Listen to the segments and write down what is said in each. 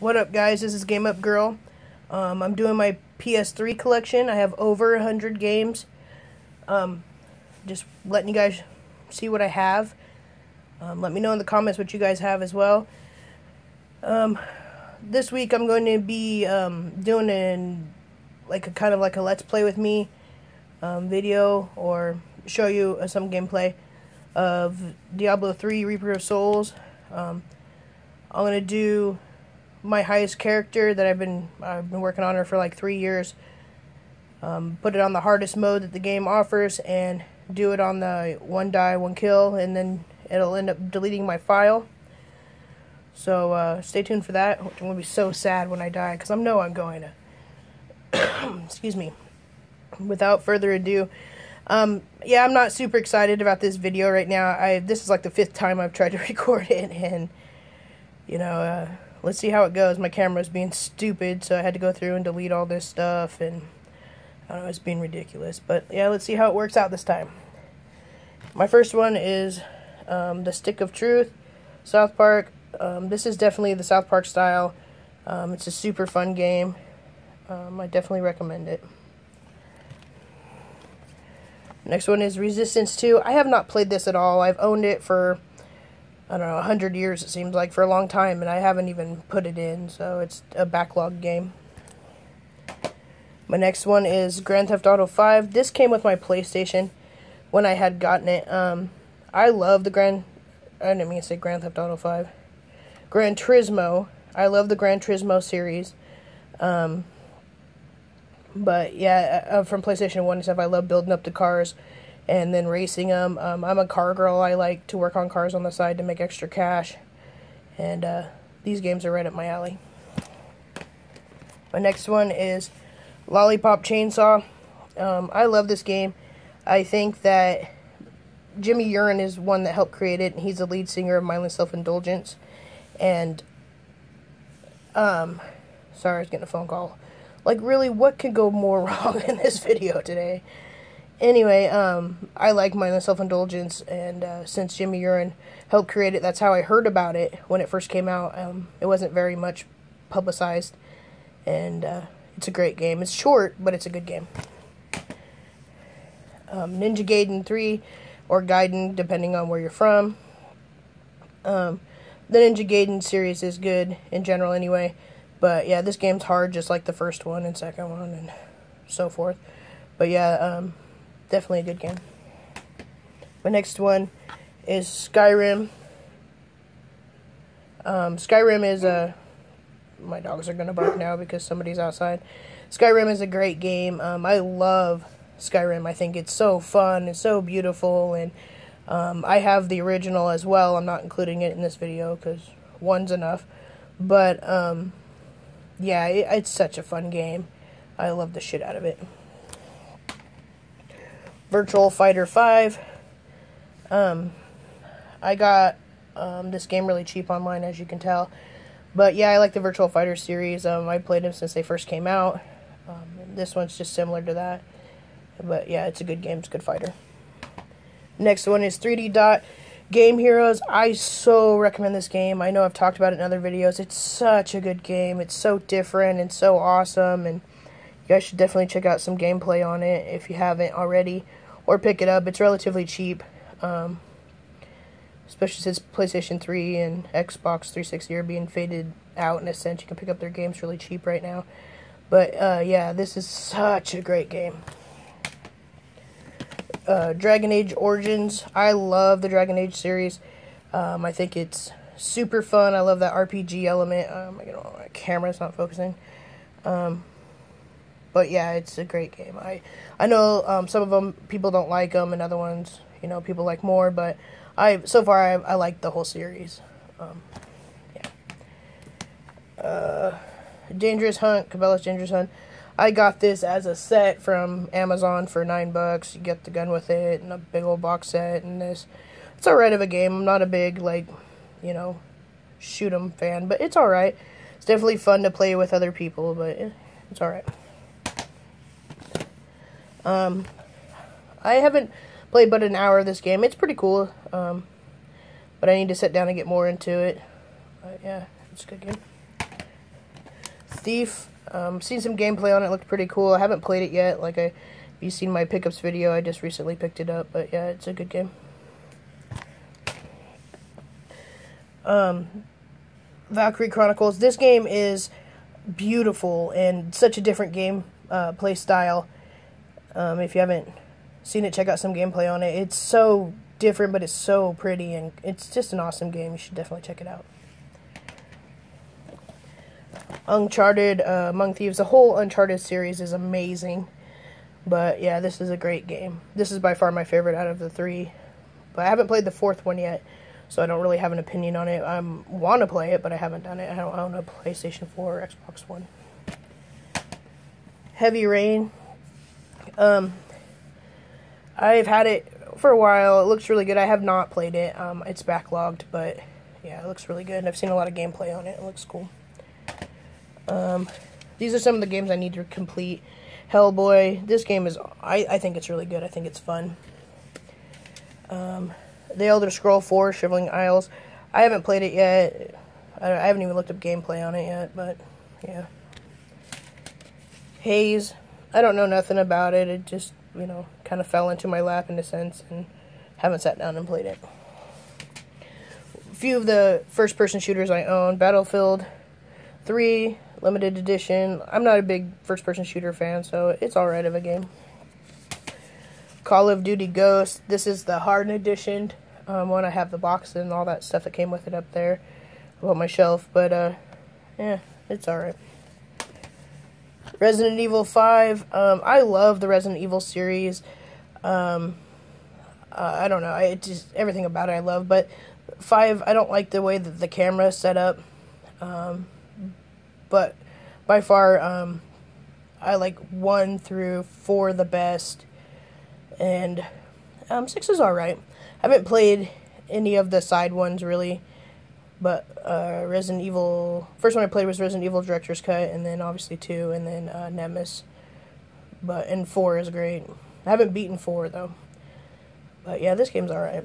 What up, guys? This is Game Up Girl. Um, I'm doing my PS3 collection. I have over 100 games. Um, just letting you guys see what I have. Um, let me know in the comments what you guys have as well. Um, this week I'm going to be um, doing an like a kind of like a let's play with me um, video or show you some gameplay of Diablo 3 Reaper of Souls. I'm gonna do my highest character that I've been I've been working on her for like three years. Um, put it on the hardest mode that the game offers and do it on the one die one kill and then it'll end up deleting my file. So uh, stay tuned for that. I'm gonna be so sad when I die because I know I'm going to. Excuse me. Without further ado, um, yeah, I'm not super excited about this video right now. I this is like the fifth time I've tried to record it, and you know, uh, let's see how it goes. My camera's being stupid, so I had to go through and delete all this stuff, and I don't know, it's being ridiculous. But yeah, let's see how it works out this time. My first one is um, the Stick of Truth, South Park. Um, this is definitely the South Park style. Um, it's a super fun game. Um, I definitely recommend it. Next one is Resistance 2. I have not played this at all. I've owned it for, I don't know, 100 years it seems like, for a long time, and I haven't even put it in, so it's a backlog game. My next one is Grand Theft Auto 5. This came with my PlayStation when I had gotten it. Um, I love the Grand, I didn't mean to say Grand Theft Auto 5. Gran Turismo. I love the Gran Turismo series. Um, but yeah, uh, from PlayStation 1 and stuff, I love building up the cars and then racing them. Um, I'm a car girl. I like to work on cars on the side to make extra cash. And uh, these games are right up my alley. My next one is Lollipop Chainsaw. Um, I love this game. I think that Jimmy Urine is one that helped create it, and he's the lead singer of Mindless Self Indulgence. And, um, sorry, I was getting a phone call. Like, really, what could go more wrong in this video today? Anyway, um, I like mindless self-indulgence, and uh, since Jimmy Urine helped create it, that's how I heard about it when it first came out. Um, it wasn't very much publicized, and uh, it's a great game. It's short, but it's a good game. Um, Ninja Gaiden 3, or Gaiden, depending on where you're from. Um, the Ninja Gaiden series is good in general anyway. But yeah, this game's hard just like the first one and second one and so forth. But yeah, um, definitely a good game. My next one is Skyrim. Um, Skyrim is a. My dogs are gonna bark now because somebody's outside. Skyrim is a great game. Um, I love Skyrim. I think it's so fun and so beautiful, and um, I have the original as well. I'm not including it in this video because one's enough. But um, yeah, it, it's such a fun game. I love the shit out of it. Virtual Fighter 5. Um, I got um, this game really cheap online, as you can tell. But yeah, I like the Virtual Fighter series. Um, I played them since they first came out. Um, this one's just similar to that. But yeah, it's a good game. It's a good fighter. Next one is 3D Dot. Game Heroes, I so recommend this game. I know I've talked about it in other videos. It's such a good game. It's so different and so awesome, and you guys should definitely check out some gameplay on it if you haven't already, or pick it up. It's relatively cheap, um, especially since PlayStation 3 and Xbox 360 are being faded out in a sense. You can pick up their games really cheap right now. But uh, yeah, this is such a great game uh, Dragon Age Origins. I love the Dragon Age series. Um, I think it's super fun. I love that RPG element. Um, you know, my camera's not focusing. Um, but yeah, it's a great game. I I know um, some of them people don't like them, and other ones you know people like more. But I so far I I like the whole series. Um, yeah. Uh, Dangerous Hunt, Cabela's Dangerous Hunt. I got this as a set from Amazon for nine bucks. You get the gun with it and a big old box set and this. It's alright of a game. I'm not a big like, you know, shoot 'em fan, but it's alright. It's definitely fun to play with other people, but it's alright. Um, I haven't played but an hour of this game. It's pretty cool, um, but I need to sit down and get more into it. But yeah, it's a good game. Thief. Um, seen some gameplay on it. Looked pretty cool. I haven't played it yet. Like I, if you've seen my pickups video, I just recently picked it up. But yeah, it's a good game. Um, Valkyrie Chronicles. This game is beautiful and such a different game uh, play style. Um, if you haven't seen it, check out some gameplay on it. It's so different, but it's so pretty, and it's just an awesome game. You should definitely check it out. Uncharted, uh, Among Thieves, the whole Uncharted series is amazing. But yeah, this is a great game. This is by far my favorite out of the three. But I haven't played the fourth one yet, so I don't really have an opinion on it. I want to play it, but I haven't done it. I don't own a PlayStation 4 or Xbox One. Heavy Rain. Um, I've had it for a while. It looks really good. I have not played it. Um, it's backlogged, but yeah, it looks really good. I've seen a lot of gameplay on it. It looks cool. Um, these are some of the games I need to complete. Hellboy. This game is, I, I think it's really good. I think it's fun. Um, the Elder Scroll 4, Shivering Isles. I haven't played it yet. I, I haven't even looked up gameplay on it yet, but yeah. Haze. I don't know nothing about it. It just, you know, kind of fell into my lap in a sense and haven't sat down and played it. A few of the first person shooters I own Battlefield 3, limited edition. I'm not a big first person shooter fan, so it's alright of a game. Call of Duty Ghost. This is the hardened edition um, one. I have the box and all that stuff that came with it up there on my shelf, but uh, yeah, it's alright. Resident Evil 5. Um, I love the Resident Evil series. Um, uh, I don't know. I just everything about it I love, but 5 I don't like the way that the camera is set up. Um, but by far, um, I like one through four the best, and um, six is all right. I haven't played any of the side ones really, but uh, Resident Evil first one I played was Resident Evil Director's Cut, and then obviously two, and then uh, Nemesis. But and four is great. I haven't beaten four though, but yeah, this game's all right.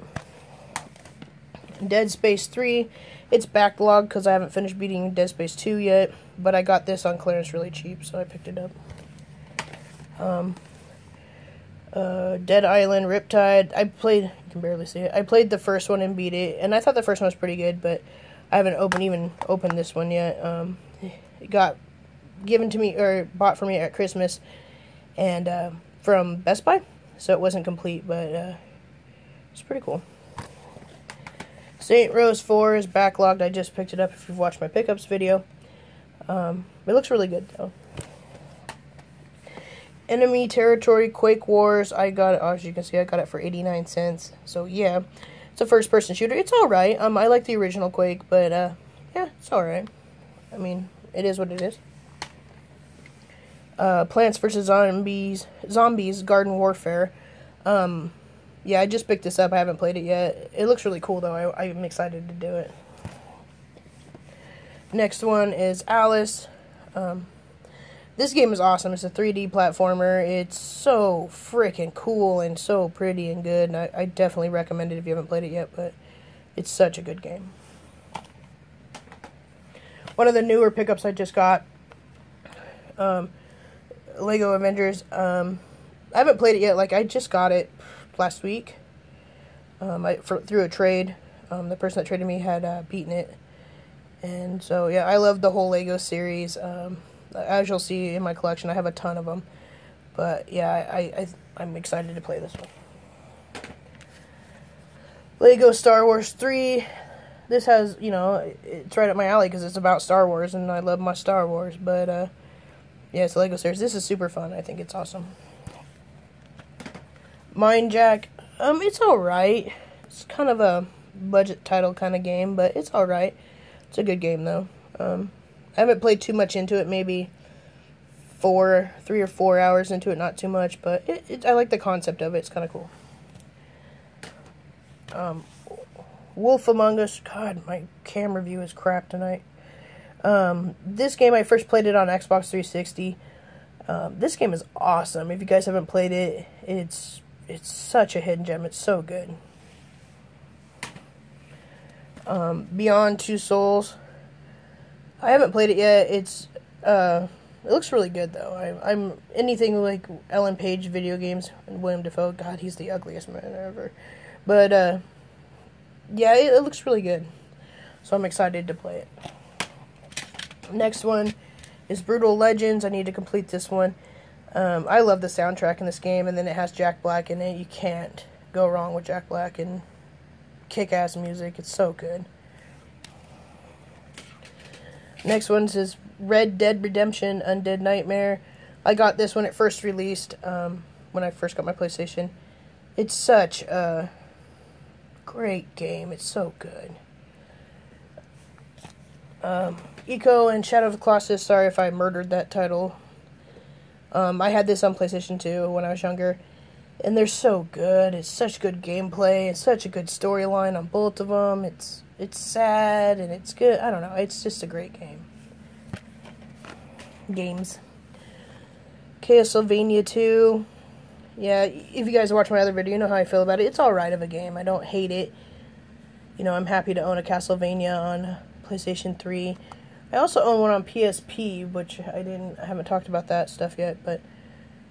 Dead Space 3. It's backlogged because I haven't finished beating Dead Space 2 yet, but I got this on clearance really cheap, so I picked it up. Um, uh, Dead Island, Riptide. I played, you can barely see it. I played the first one and beat it, and I thought the first one was pretty good, but I haven't opened even opened this one yet. Um, it got given to me or bought for me at Christmas, and uh, from Best Buy, so it wasn't complete, but uh, it's pretty cool. Saints Row 4 is backlogged. I just picked it up if you've watched my pickups video. Um, it looks really good, though. Enemy Territory Quake Wars. I got it, as you can see, I got it for 89 cents. So, yeah, it's a first-person shooter. It's alright. Um, I like the original Quake, but, uh, yeah, it's alright. I mean, it is what it is. Uh, Plants vs. Zombies, Zombies Garden Warfare. Um, yeah, I just picked this up. I haven't played it yet. It looks really cool, though. I, I'm excited to do it. Next one is Alice. Um, this game is awesome. It's a 3D platformer. It's so freaking cool and so pretty and good. And I, I definitely recommend it if you haven't played it yet, but it's such a good game. One of the newer pickups I just got, um, Lego Avengers. Um, I haven't played it yet. Like, I just got it last week um, I, for, through a trade. Um, the person that traded me had uh, beaten it. And so, yeah, I love the whole Lego series. Um, as you'll see in my collection, I have a ton of them. But, yeah, I, I, I'm excited to play this one. Lego Star Wars 3. This has, you know, it's right up my alley because it's about Star Wars, and I love my Star Wars. But, uh, yeah, it's Lego series. This is super fun. I think it's awesome. Mind Jack, um, it's alright. It's kind of a budget title kind of game, but it's alright. It's a good game, though. Um, I haven't played too much into it, maybe four, three or four hours into it, not too much, but it, it, I like the concept of it. It's kind of cool. Um, Wolf Among Us. God, my camera view is crap tonight. Um, this game, I first played it on Xbox 360. Um, this game is awesome. If you guys haven't played it, it's it's such a hidden gem. It's so good. Um, Beyond Two Souls. I haven't played it yet. It's Uh, it looks really good though. I, I'm anything like Ellen Page video games and Willem Dafoe. God, he's the ugliest man ever. But uh, yeah, it, it looks really good. So I'm excited to play it. Next one is Brutal Legends. I need to complete this one. Um, I love the soundtrack in this game, and then it has Jack Black in it. You can't go wrong with Jack Black and kick-ass music. It's so good. Next one is Red Dead Redemption Undead Nightmare. I got this when it first released, um, when I first got my PlayStation. It's such a great game. It's so good. Um, Ico and Shadow of the Colossus. Sorry if I murdered that title. Um, I had this on PlayStation 2 when I was younger, and they're so good. It's such good gameplay. It's such a good storyline on both of them. It's it's sad and it's good. I don't know. It's just a great game. Games. Castlevania 2. Yeah, if you guys watch my other video, you know how I feel about it. It's alright of a game. I don't hate it. You know, I'm happy to own a Castlevania on PlayStation 3. I also own one on PSP, which I didn't I haven't talked about that stuff yet, but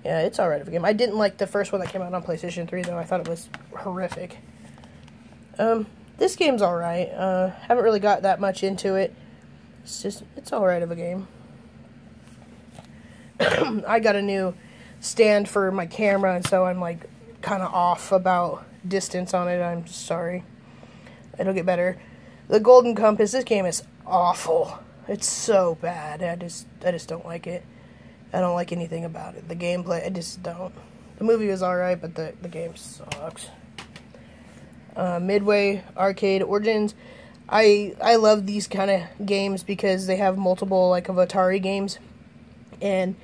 yeah, it's alright of a game. I didn't like the first one that came out on PlayStation 3 though. I thought it was horrific. Um this game's alright. Uh, haven't really got that much into it. It's just, it's alright of a game. I got a new stand for my camera, and so I'm like kind of off about distance on it. I'm sorry. It'll get better. The Golden Compass, this game is awful. It's so bad. I just, I just don't like it. I don't like anything about it. The gameplay, I just don't. The movie was alright, but the, the game sucks uh, Midway Arcade Origins. I I love these kind of games because they have multiple like of Atari games, and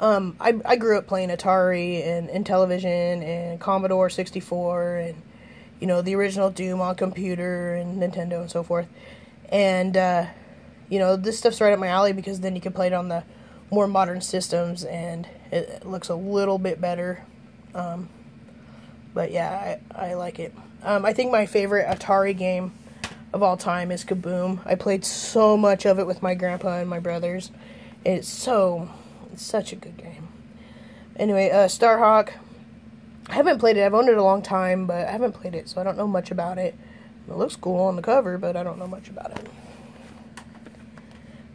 um, I I grew up playing Atari and, and Intellivision and Commodore sixty four and you know the original Doom on computer and Nintendo and so forth, and uh, you know this stuff's right up my alley because then you can play it on the more modern systems and it, looks a little bit better. Um, but yeah, I, I like it. Um, I think my favorite Atari game of all time is Kaboom. I played so much of it with my grandpa and my brothers. It's so, it's such a good game. Anyway, uh, Starhawk. I haven't played it. I've owned it a long time, but I haven't played it, so I don't know much about it. It looks cool on the cover, but I don't know much about it.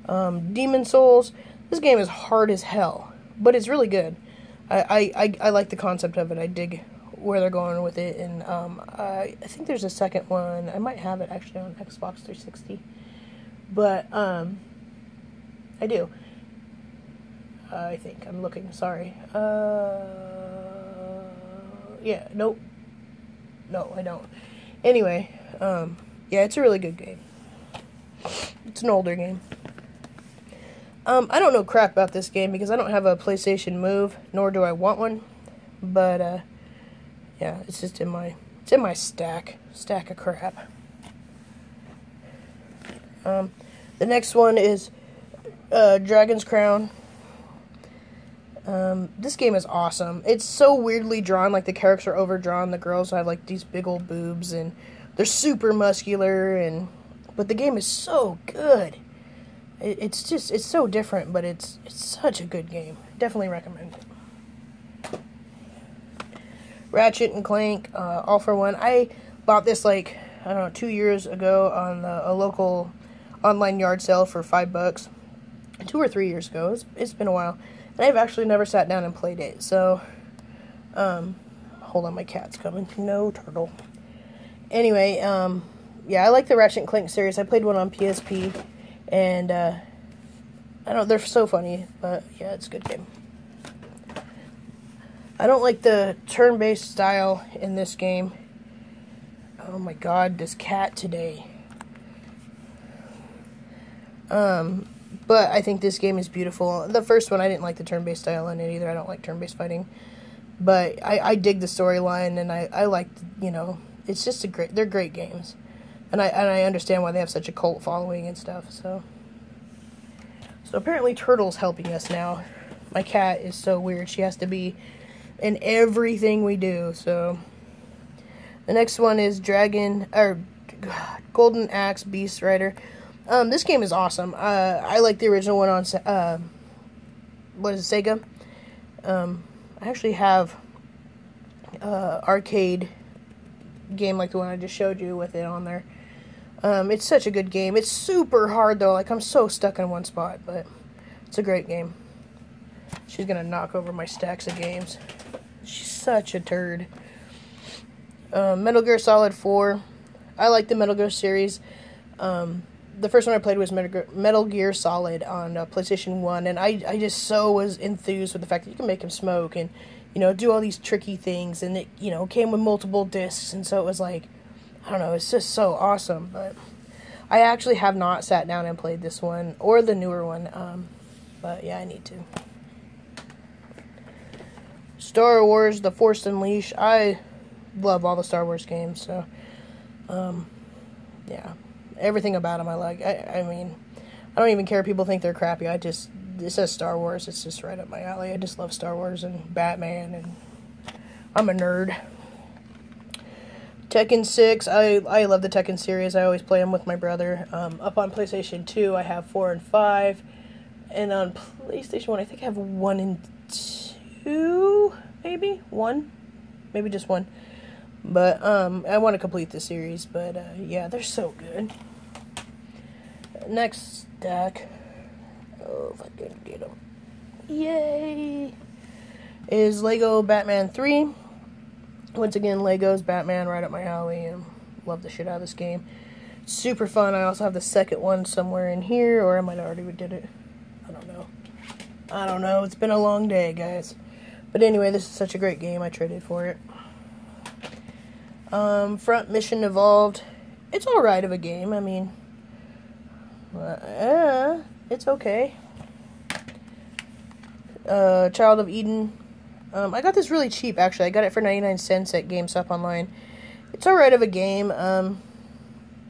Um, Demon Souls. This game is hard as hell, but it's really good. I, I, I, I like the concept of it. I dig where they're going with it, and um, I, I think there's a second one. I might have it actually on Xbox 360, but um, I do. I think I'm looking. Sorry. Uh, yeah. Nope. No, I don't. Anyway, um, yeah, it's a really good game. It's an older game. Um, I don't know crap about this game because I don't have a PlayStation Move, nor do I want one. But uh, yeah, it's just in my it's in my stack stack of crap. Um, the next one is uh, Dragon's Crown. Um, this game is awesome. It's so weirdly drawn, like the characters are overdrawn. The girls have like these big old boobs, and they're super muscular, and but the game is so good. It, it's just it's so different, but it's it's such a good game. Definitely recommend it. Ratchet and Clank, uh, all for one. I bought this like I don't know two years ago on a local online yard sale for five bucks. Two or three years ago. It's, it's been a while, and I've actually never sat down and played it. So, um, hold on, my cat's coming. No turtle. Anyway, um, yeah, I like the Ratchet and Clank series. I played one on PSP, and uh, I don't. They're so funny, but yeah, it's a good game. I don't like the turn-based style in this game. Oh my god, this cat today. Um, but I think this game is beautiful. The first one, I didn't like the turn-based style in it either. I don't like turn-based fighting. But I, I dig the storyline, and I, I like, you know, it's just a great, they're great games. And I, and I understand why they have such a cult following and stuff, so. So apparently Turtle's helping us now. My cat is so weird. She has to be in everything we do. So the next one is Dragon or Golden Axe Beast Rider. Um, this game is awesome. Uh, I like the original one on uh, what is it, Sega. Um, I actually have uh, arcade game like the one I just showed you with it on there. Um, it's such a good game. It's super hard though. Like I'm so stuck in one spot, but it's a great game. She's gonna knock over my stacks of games. Such a turd. Uh, Metal Gear Solid 4. I like the Metal Gear series. Um, the first one I played was Metal Gear Solid on uh, PlayStation 1, and I, I just so was enthused with the fact that you can make him smoke and, you know, do all these tricky things, and it, you know, came with multiple discs, and so it was like, I don't know, it's just so awesome, but I actually have not sat down and played this one, or the newer one, um, but yeah, I need to. Star Wars The Force Unleashed, I love all the Star Wars games, so, um, yeah everything about them I like. I, I mean, I don't even care if people think they're crappy. I just this says Star Wars. It's just right up my alley. I just love Star Wars and Batman, and I'm a nerd. Tekken 6, I, I love the Tekken series. I always play them with my brother. Um, up on PlayStation 2, I have 4 and 5. And on PlayStation 1, I think I have 1 and 2, maybe? 1? Maybe just 1. But um, I want to complete the series. But uh, yeah, they're so good next stack, oh, if I can get them, yay, is Lego Batman 3. Once again, Legos Batman right up my alley, and love the shit out of this game. Super fun. I also have the second one somewhere in here, or I might already did it. I don't know. I don't know. It's been a long day, guys. But anyway, this is such a great game. I traded for it. Um, Front Mission Evolved. It's alright of a game. I mean, uh, it's okay. Uh, Child of Eden. Um, I got this really cheap, actually. I got it for 99 cents at GameStop online. It's alright of a game. Um,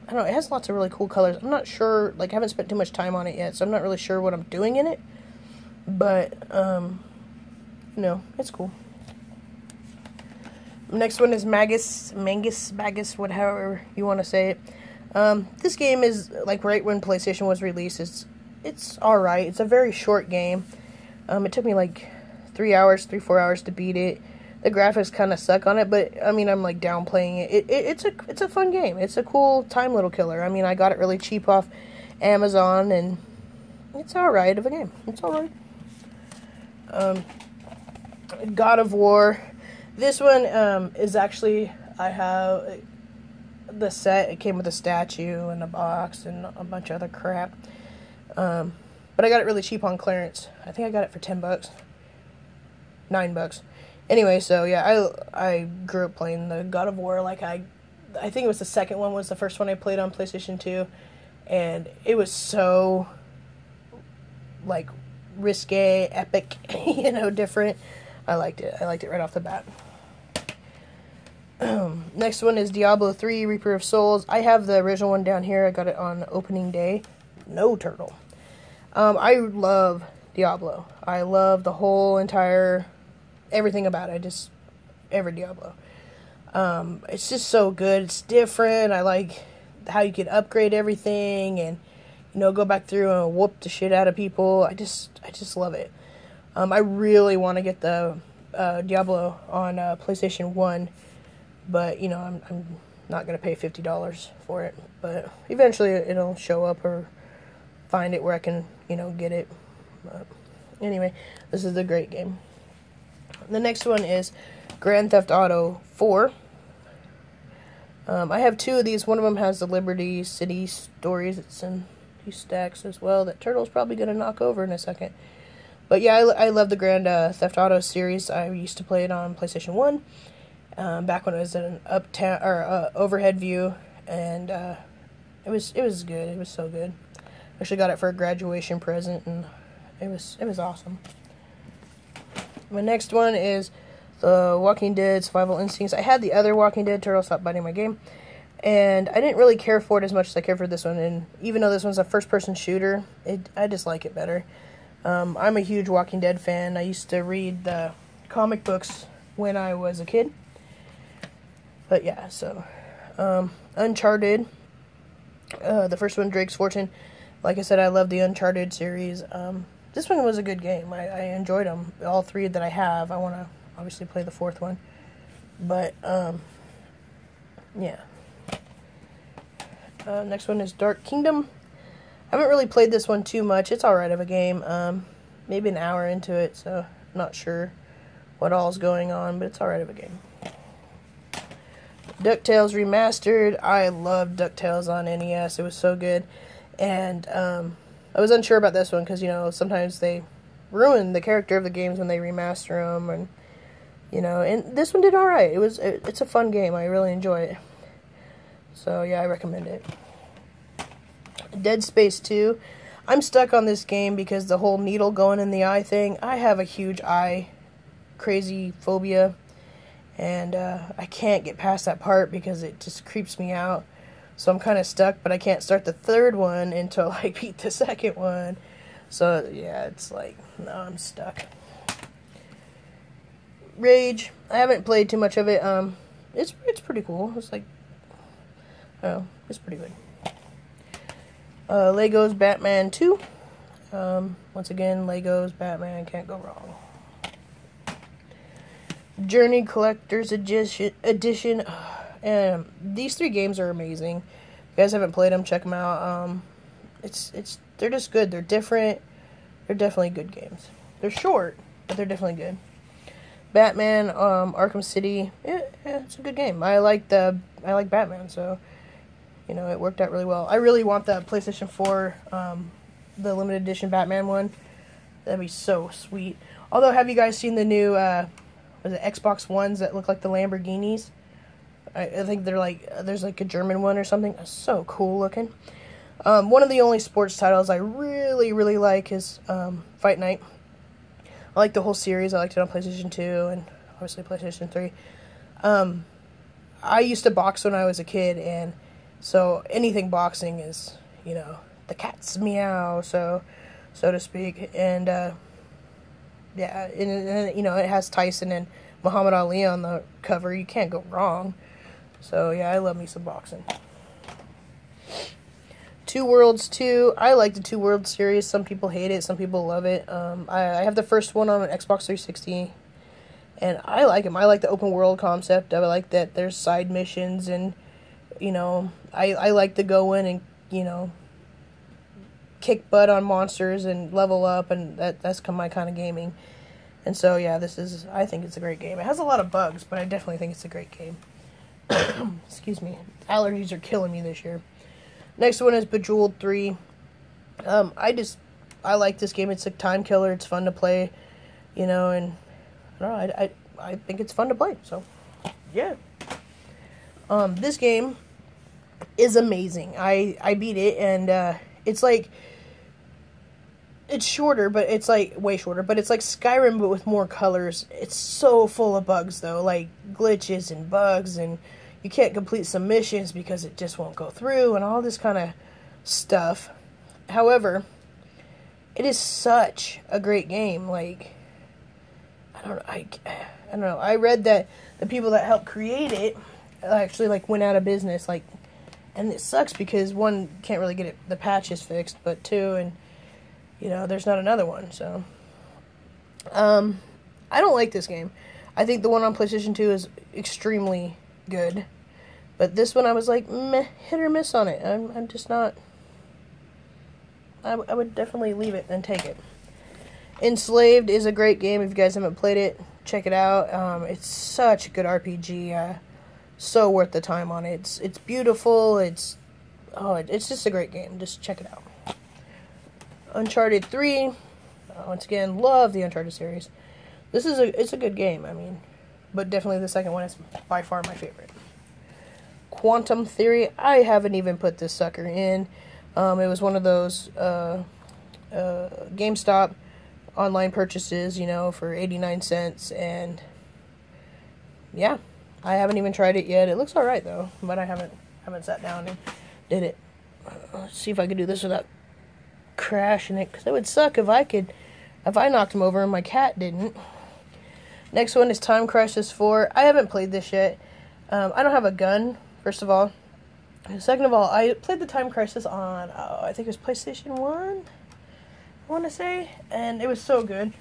I don't know, it has lots of really cool colors. I'm not sure, like, I haven't spent too much time on it yet, so I'm not really sure what I'm doing in it. But, um, know, it's cool. Next one is Magus, Mangus, Magus, whatever you want to say it. Um, this game is like right when PlayStation was released. It's it's all right. It's a very short game. Um, it took me like three hours, three four hours to beat it. The graphics kind of suck on it, but I mean I'm like downplaying it. It, it. It's a it's a fun game. It's a cool time little killer. I mean I got it really cheap off Amazon, and it's all right of a game. It's all right. Um, God of War. This one um, is actually I have the set. It came with a statue and a box and a bunch of other crap. Um, but I got it really cheap on clearance. I think I got it for ten bucks, nine bucks. Anyway, so yeah, I I grew up playing the God of War. Like I, I think it was the second one was the first one I played on PlayStation Two, and it was so like risque, epic, you know, different. I liked it. I liked it right off the bat. Next one is Diablo 3 Reaper of Souls. I have the original one down here. I got it on opening day. No turtle. Um, I love Diablo. I love the whole entire everything about it. Just every Diablo. Um, it's just so good. It's different. I like how you can upgrade everything and you know go back through and whoop the shit out of people. I just I just love it. Um, I really want to get the uh, Diablo on uh, PlayStation One but you know I'm I'm not gonna pay fifty dollars for it. But eventually it'll show up or find it where I can you know get it. But anyway, this is a great game. The next one is Grand Theft Auto 4. Um, I have two of these. One of them has the Liberty City stories. It's in these stacks as well. That Turtle's probably going to knock over in a second. But yeah, I, I love the Grand uh, Theft Auto series. I used to play it on PlayStation 1 um, back when it was an uptown or uh, overhead view, and uh, it was it was good. It was so good. I actually got it for a graduation present, and it was it was awesome. My next one is the Walking Dead Survival Instincts. I had the other Walking Dead Turtle stop biting my game, and I didn't really care for it as much as I care for this one. And even though this one's a first-person shooter, it I just like it better. Um, I'm a huge Walking Dead fan. I used to read the comic books when I was a kid but yeah, so um, Uncharted, uh, the first one, Drake's Fortune. Like I said, I love the Uncharted series. Um, this one was a good game. I, I enjoyed them. All three that I have. I want to obviously play the fourth one. But, um, yeah. Uh, next one is Dark Kingdom. I haven't really played this one too much. It's alright of a game. Um, maybe an hour into it, so not sure what all's going on, but it's alright of a game. DuckTales Remastered. I loved DuckTales on NES. It was so good. And um, I was unsure about this one because, you know, sometimes they ruin the character of the games when they remaster them. And, you know, and this one did alright. It was, it, it's a fun game. I really enjoy it. So, yeah, I recommend it. Dead Space 2. I'm stuck on this game because the whole needle going in the eye thing. I have a huge eye crazy phobia and uh, I can't get past that part because it just creeps me out. So I'm kind of stuck, but I can't start the third one until I beat the second one. So yeah, it's like no, I'm stuck. Rage. I haven't played too much of it. Um, it's it's pretty cool. It's like, oh, it's pretty good. Uh, Legos Batman 2. Um, once again, Legos Batman can't go wrong. Journey Collector's Edition. edition. Um, these three games are amazing. If you guys haven't played them, check them out. Um, it's it's they're just good. They're different. They're definitely good games. They're short, but they're definitely good. Batman, um, Arkham City. Yeah, yeah, it's a good game. I like the I like Batman, so you know it worked out really well. I really want the PlayStation Four, um, the limited edition Batman one. That'd be so sweet. Although, have you guys seen the new? Uh, was it Xbox Ones that look like the Lamborghinis? I, I think they're like there's like a German one or something. So cool looking. Um, one of the only sports titles I really really like is um, Fight Night. I like the whole series. I liked it on PlayStation Two and obviously PlayStation Three. Um, I used to box when I was a kid, and so anything boxing is you know the cat's meow, so so to speak, and. Uh, yeah, and, and, you know it has Tyson and Muhammad Ali on the cover. You can't go wrong. So yeah, I love me some boxing. Two Worlds 2. I like the Two Worlds series. Some people hate it. Some people love it. Um, I, I have the first one on an Xbox 360, and I like them. I like the open world concept. I like that there's side missions, and you know, I I like to go in and you know kick butt on monsters and level up, and that that's my kind of gaming. And so yeah, this is I think it's a great game. It has a lot of bugs, but I definitely think it's a great game. Excuse me, allergies are killing me this year. Next one is Bejeweled Three. Um, I just I like this game. It's a time killer. It's fun to play, you know, and I don't know. I, I, I think it's fun to play. So yeah. Um, this game is amazing. I I beat it, and uh, it's like it's shorter, but it's like way shorter, but it's like Skyrim but with more colors. It's so full of bugs though, like glitches and bugs and you can't complete some missions because it just won't go through and all this kind of stuff. However, it is such a great game. Like I don't I I don't know. I read that the people that helped create it actually like went out of business like and it sucks because one can't really get it the patches fixed, but two and you know, there's not another one. So, um, I don't like this game. I think the one on PlayStation 2 is extremely good. But this one I was like, meh, hit or miss on it. I'm, I'm just not. I, I would definitely leave it and take it. Enslaved is a great game. If you guys haven't played it, check it out. Um, it's such a good RPG. Uh, so worth the time on it. It's it's beautiful. It's oh, it's just a great game. Just check it out. Uncharted 3. Uh, once again, love the Uncharted series. This is a it's a good game. I mean, but definitely the second one is by far my favorite. Quantum Theory. I haven't even put this sucker in. Um, it was one of those uh, uh, GameStop online purchases, you know, for 89 cents. And yeah, I haven't even tried it yet. It looks alright though, but I haven't haven't sat down and did it. Uh, let's see if I could do this without crashing it because it would suck if I could, if I knocked him over and my cat didn't. Next one is Time Crisis 4. I haven't played this yet. Um, I don't have a gun, first of all. Second of all, I played the Time Crisis on, uh, I think it was PlayStation 1, I want to say, and it was so good,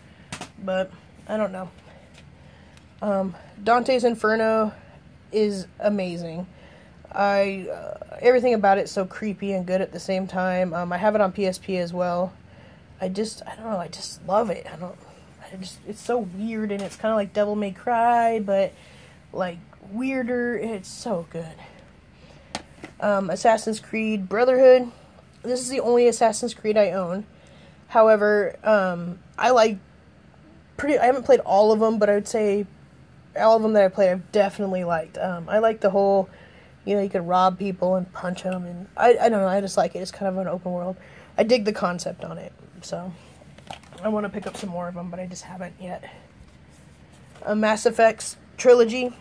but I don't know. Um, Dante's Inferno is amazing. I uh, everything about it's so creepy and good at the same time. Um, I have it on PSP as well. I just I don't know. I just love it. I don't. I just it's so weird and it's kind of like Devil May Cry, but like weirder. It's so good. Um, Assassin's Creed Brotherhood. This is the only Assassin's Creed I own. However, um, I like pretty. I haven't played all of them, but I would say all of them that I played, I've definitely liked. Um, I like the whole, you know, you can rob people and punch them, and I, I don't know, I just like it. It's kind of an open world. I dig the concept on it, so I want to pick up some more of them, but I just haven't yet. A Mass Effects trilogy.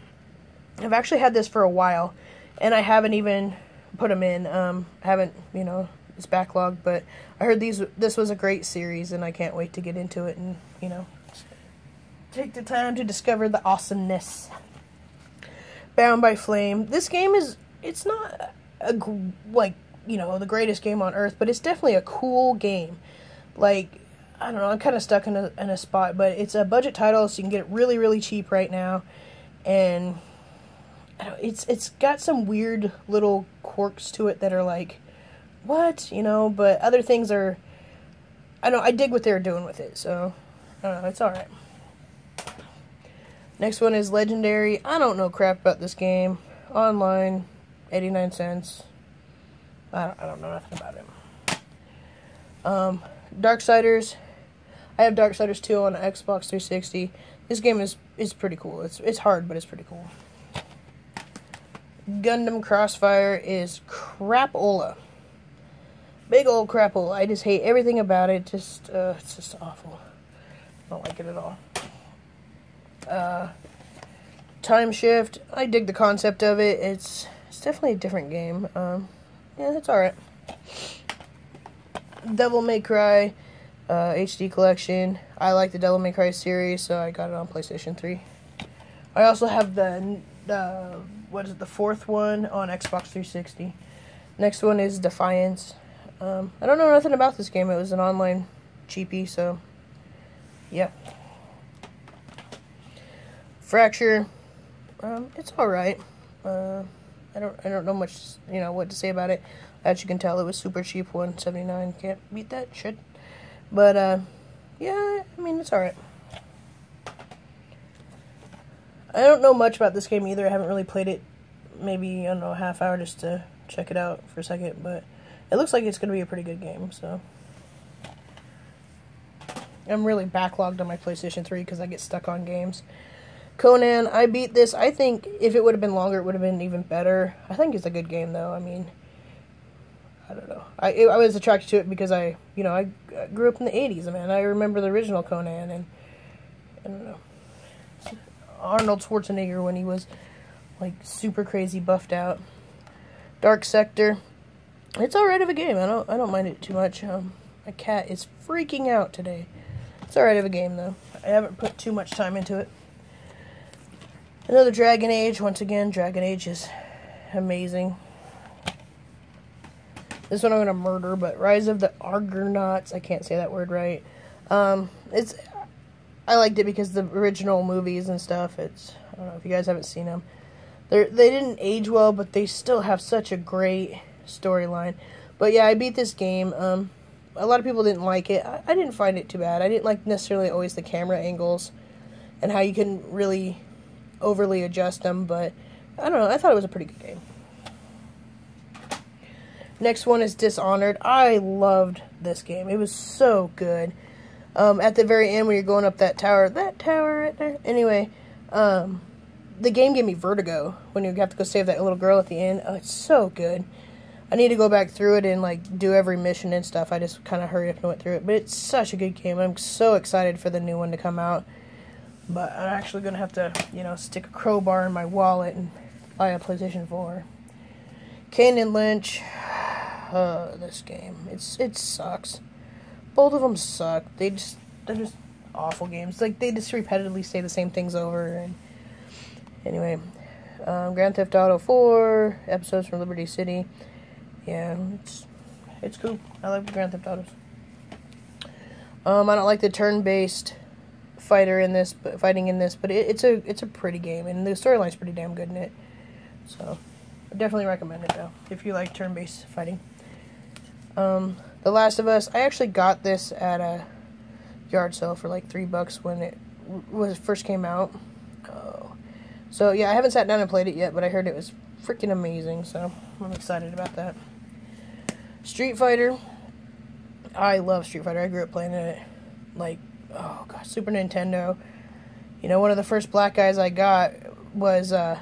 I've actually had this for a while, and I haven't even put them in. Um, I haven't, you know, it's backlog, but I heard these. This was a great series, and I can't wait to get into it and you know take the time to discover the awesomeness. Bound by Flame. This game is it's not a like you know the greatest game on earth, but it's definitely a cool game. Like I don't know, I'm kind of stuck in a in a spot, but it's a budget title, so you can get it really really cheap right now, and it's it's got some weird little quirks to it that are like, what you know, but other things are. I don't. I dig what they're doing with it, so I don't know. It's all right. Next one is Legendary. I don't know crap about this game. Online, 89 cents. I don't, I don't know nothing about it. Um, Darksiders. I have Darksiders 2 on Xbox 360. This game is is pretty cool. It's it's hard, but it's pretty cool. Gundam Crossfire is crapola. Big old crapola. I just hate everything about it. Just uh, it's just awful. I don't like it at all. Uh, time shift. I dig the concept of it. It's it's definitely a different game. Um, yeah, it's alright. Devil May Cry uh, HD collection. I like the Devil May Cry series, so I got it on PlayStation 3. I also have the the what is it? The fourth one on Xbox 360. Next one is Defiance. Um, I don't know nothing about this game. It was an online cheapie, so yeah. Fracture, um, it's all right. Uh, I don't I don't know much you know what to say about it. As you can tell, it was super cheap, one seventy nine. Can't beat that shit. But uh, yeah, I mean it's all right. I don't know much about this game either. I haven't really played it. Maybe I don't know a half hour just to check it out for a second, but it looks like it's going to be a pretty good game. So I'm really backlogged on my PlayStation 3 because I get stuck on games. Conan, I beat this. I think if it would have been longer, it would have been even better. I think it's a good game, though. I mean, I don't know. I I was attracted to it because I, you know, I grew up in the '80s, man. I remember the original Conan, and I don't know Arnold Schwarzenegger when he was like super crazy buffed out. Dark Sector, it's alright of a game. I don't I don't mind it too much. Um, my cat is freaking out today. It's alright of a game though. I haven't put too much time into it. Another Dragon Age. Once again, Dragon Age is amazing. This one I'm gonna murder, but Rise of the Argonauts. I can't say that word right. Um, it's I liked it because the original movies and stuff. It's I don't know if you guys haven't seen them. They they didn't age well, but they still have such a great storyline. But yeah, I beat this game. Um, a lot of people didn't like it. I, I didn't find it too bad. I didn't like necessarily always the camera angles and how you can really overly adjust them, but I don't know. I thought it was a pretty good game. Next one is Dishonored. I loved this game. It was so good. Um, at the very end, when you're going up that tower, that tower right there. Anyway, um, the game gave me vertigo when you have to go save that little girl at the end. Oh, it's so good. I need to go back through it and like do every mission and stuff. I just kind of hurried up and went through it, but it's such a good game. I'm so excited for the new one to come out. But I'm actually going to have to, you know, stick a crowbar in my wallet and buy a PlayStation 4. Kane and Lynch. Uh, this game. It's It sucks. Both of them suck. They just, they're just awful games. Like, they just repetitively say the same things over. And Anyway. um, Grand Theft Auto 4, episodes from Liberty City. Yeah, it's it's cool. I like the Grand Theft Autos. Um, I don't like the turn-based fighter in this, but fighting in this, but it, it's a it's a pretty game, and the storyline's pretty damn good in it. So, I definitely recommend it though if you like turn-based fighting. Um, the Last of Us, I actually got this at a yard sale for like three bucks when it was first came out. Oh. So yeah, I haven't sat down and played it yet, but I heard it was freaking amazing, so I'm excited about that. Street Fighter. I love Street Fighter. I grew up playing it like oh god, Super Nintendo. You know, one of the first black guys I got was uh,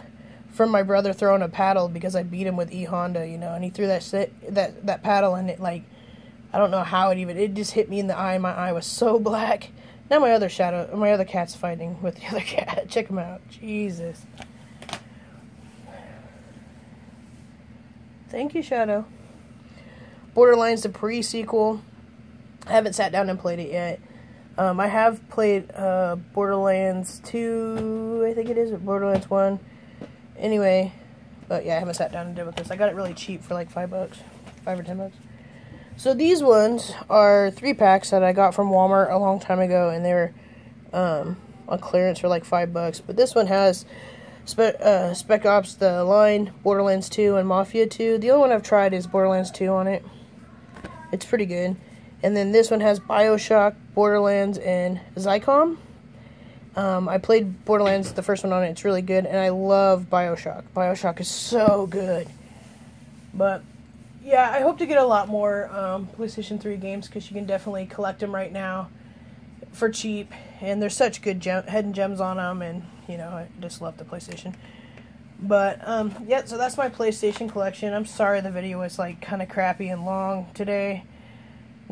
from my brother throwing a paddle because I beat him with E Honda, you know, and he threw that that that paddle and it like I don't know how it even it just hit me in the eye. My eye was so black. Now my other shadow, my other cat's fighting with the other cat. Check him out. Jesus. Thank you, Shadow. Borderlands the pre-sequel. I haven't sat down and played it yet. Um, I have played uh, Borderlands 2, I think it is, or Borderlands 1. Anyway, but yeah, I haven't sat down and did with this. I got it really cheap for like 5 bucks. 5 or 10 bucks. So these ones are three packs that I got from Walmart a long time ago, and they were um, on clearance for like five bucks. But this one has Spe- uh, Spec Ops: The Line, Borderlands 2, and Mafia 2. The only one I've tried is Borderlands 2 on it. It's pretty good. And then this one has Bioshock, Borderlands, and XCOM. Um, I played Borderlands, the first one on it. It's really good, and I love Bioshock. Bioshock is so good. But yeah, I hope to get a lot more um, PlayStation 3 games because you can definitely collect them right now for cheap. And there's such good gem- hidden gems on them, and you know, I just love the PlayStation. But um, yeah, so that's my PlayStation collection. I'm sorry the video was like kind of crappy and long today.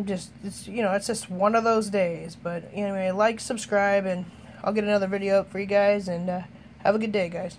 Just it's you know it's just one of those days. But anyway, like, subscribe, and I'll get another video up for you guys. And uh, have a good day, guys.